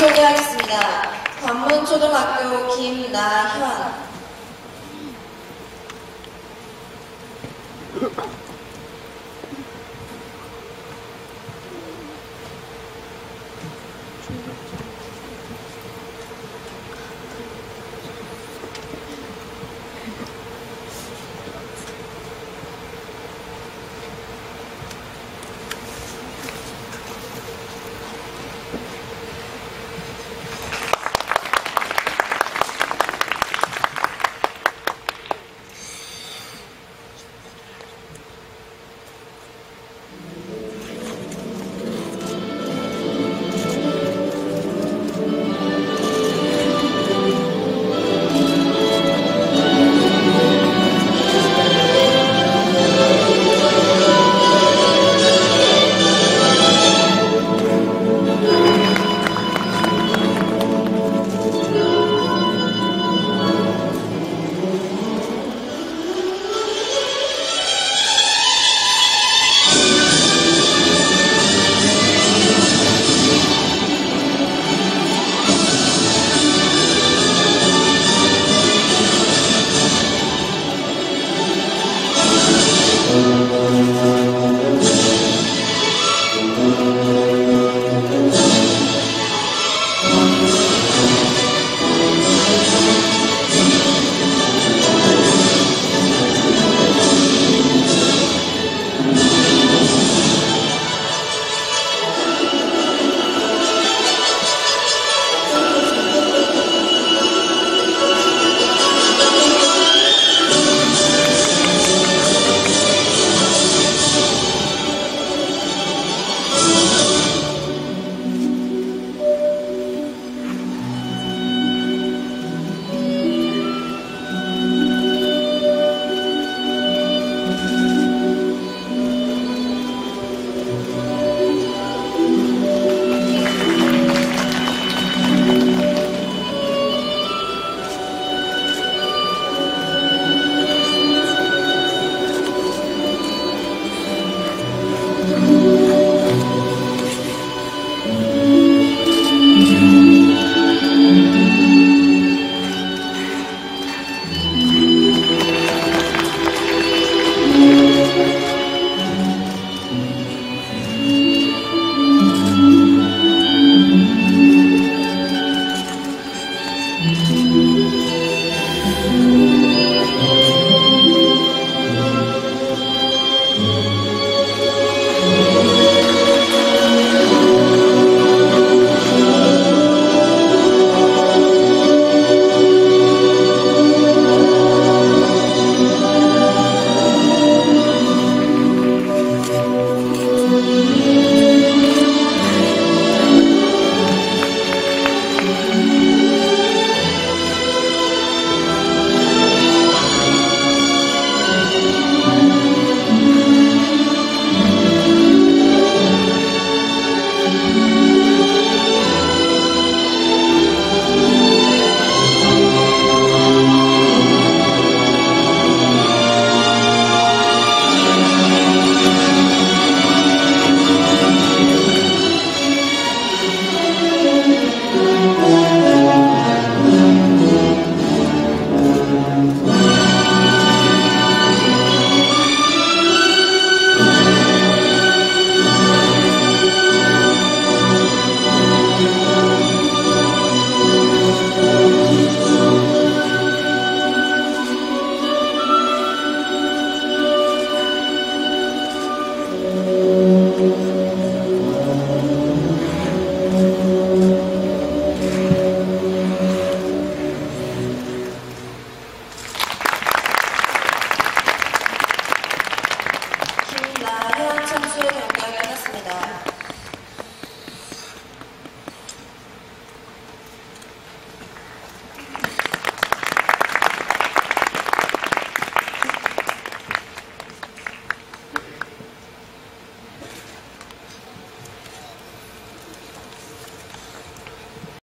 소개하겠습니다. 관문초등학교 김나현.